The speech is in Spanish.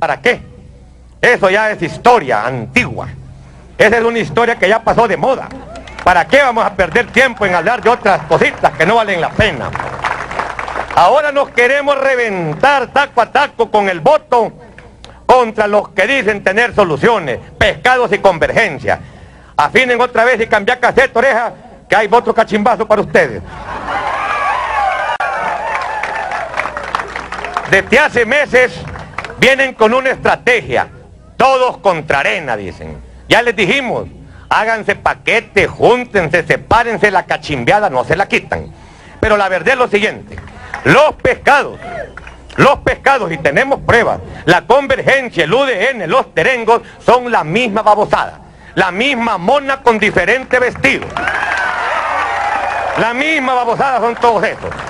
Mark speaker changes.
Speaker 1: ¿Para qué? Eso ya es historia antigua. Esa es una historia que ya pasó de moda. ¿Para qué vamos a perder tiempo en hablar de otras cositas que no valen la pena? Ahora nos queremos reventar taco a taco con el voto contra los que dicen tener soluciones, pescados y convergencia. Afinen otra vez y cambiar cassette, oreja, que hay otro cachimbazo para ustedes. Desde hace meses vienen con una estrategia, todos contra arena, dicen. Ya les dijimos, háganse paquete, júntense, sepárense la cachimbeada, no se la quitan. Pero la verdad es lo siguiente, los pescados, los pescados, y tenemos pruebas, la convergencia, el UDN, los terengos, son la misma babosada, la misma mona con diferente vestido. La misma babosada son todos esos.